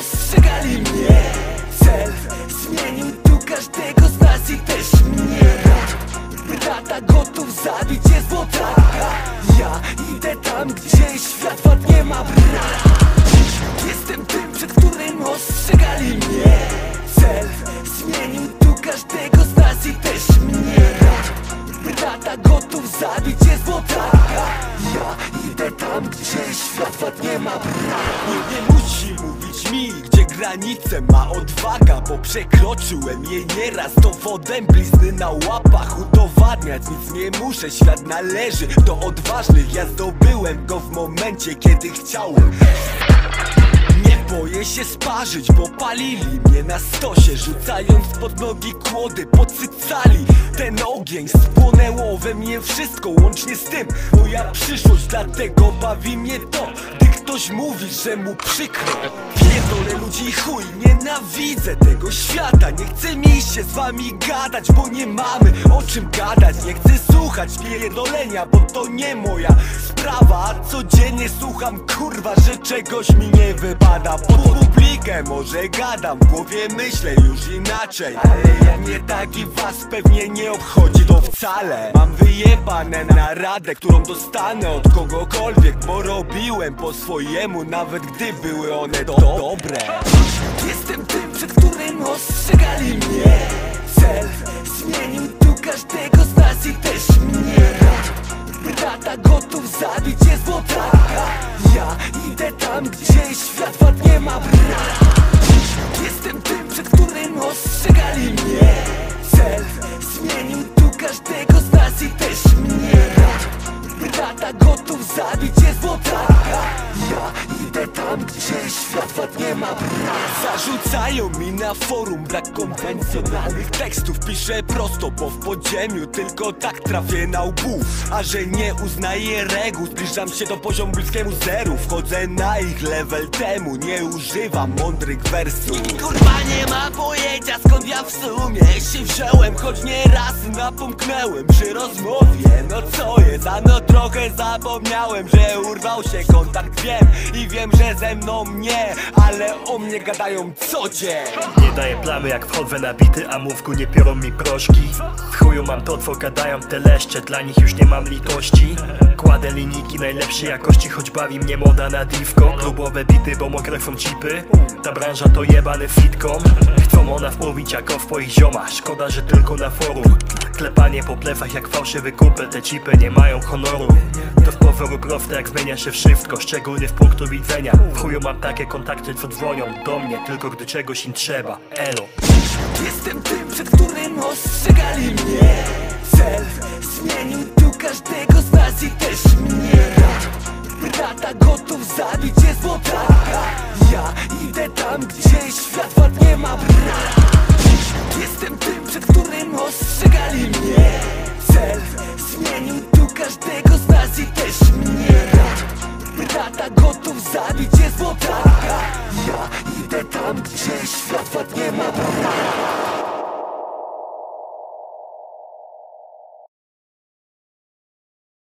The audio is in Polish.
Jestem tym, przed którym ostrzegali mnie. Cel zmienił tu każdego z nas i też mnie. Brata gotów zabić jest złota Ja idę tam, gdzie świat wad nie ma brak Brata gotów zabić jest złota Ja idę tam, gdzie świat wad nie ma brak Nie musi mówić mi, gdzie granice ma odwaga Bo przekroczyłem jej nieraz. Dowodem blizny na łapach Udowadniać nic nie muszę, świat należy do odważnych. Ja zdobyłem go w momencie, kiedy chciałem boję się sparzyć, bo palili mnie na stosie Rzucając pod nogi kłody, podsycali Ten ogień. Spłonęło we mnie wszystko Łącznie z tym moja przyszłość. Dlatego bawi mnie to, gdy ktoś mówi, że mu przykro. Pierdolę ludzi chuj, nienawidzę tego świata. Nie chce mi się z wami gadać, bo nie mamy o czym gadać. Nie chcę słuchać pierdolenia, bo to nie moja sprawa. Codziennie słucham kurwa, że czegoś mi nie wypada. Po publikę może gadam, w głowie myślę już inaczej. Ale ja nie tak i was pewnie nie obchodzi to wcale. Mam wyjebane na radę, którą dostanę od kogokolwiek Bo robiłem po swojemu, nawet gdy były one do dobre. Jestem tym, przed którym ostrzegali idę tam, gdzie świat wad nie ma. brak Zarzucają mi na forum brak konwencjonalnych tekstów. Piszę prosto, bo w podziemiu tylko tak trafię na łbu. A że nie uznaję reguł, zbliżam się do poziomu bliskiemu zeru. Wchodzę na ich level temu, nie używam mądrych wersów. Kurwa nie ma pojęcia skąd ja w sumie się wziąłem. Choć nie raz napomknęłem przy rozmowie. No co jest, ano trochę zapomniałem, że urwał się kontakt. Wiem i wiem, że ze mną nie, ale o mnie gadają co Nie daję plamy jak wchodzę nabity, a mówku nie piorą mi proszki. W chuju mam to, co gadają te leszcze, dla nich już nie mam litości. Kładę linijki najlepszej jakości, choć bawi mnie moda na divko Klubowe bity, bo mokre są chipy. Ta branża to jebany fitkom Chcą ona wmówić jako w twoich zioma Szkoda, że tylko na forum. Klepanie po plecach jak fałszywy kumpel Te chipy nie mają honoru. To w poworu proste jak zmienia się wszystko. Szczególnie w punktu widzenia. W chuju mam takie kontakty, co dzwonią do mnie Tylko gdy czegoś im trzeba. Elo. Jestem tym, przed którym ostrzegali mnie. Cel zmienił tu każdego z nas i też mnie. Brata gotów zabić jest złota Ja idę tam, gdzie świat wad nie ma brak Jestem tym, przed którym ostrzegali mnie. Cel zmienił tu każdego z nas i też Brata gotów zabić jest złota Ja idę tam, gdzie świat nie ma brak